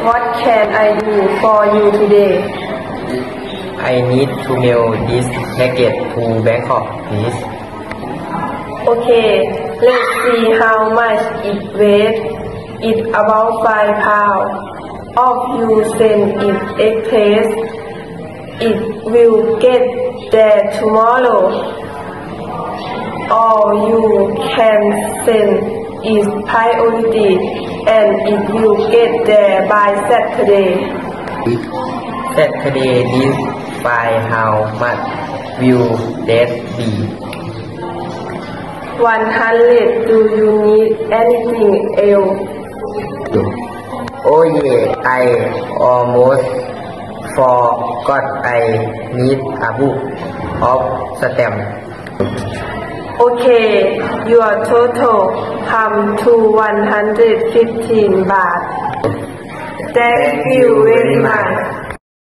What can I do for you today? I need to mail this package to Bangkok, please. Okay, let's see how much it weighs. It's about 5 pounds. Of you send it express. It will get there tomorrow. All you can send is priority and it will get there by Saturday. Saturday this by how much will that be? 100 Do you need anything else? Oh yeah, I almost forgot I need a book of stamp. Okay, your total come to 115 baht. Thank you very much.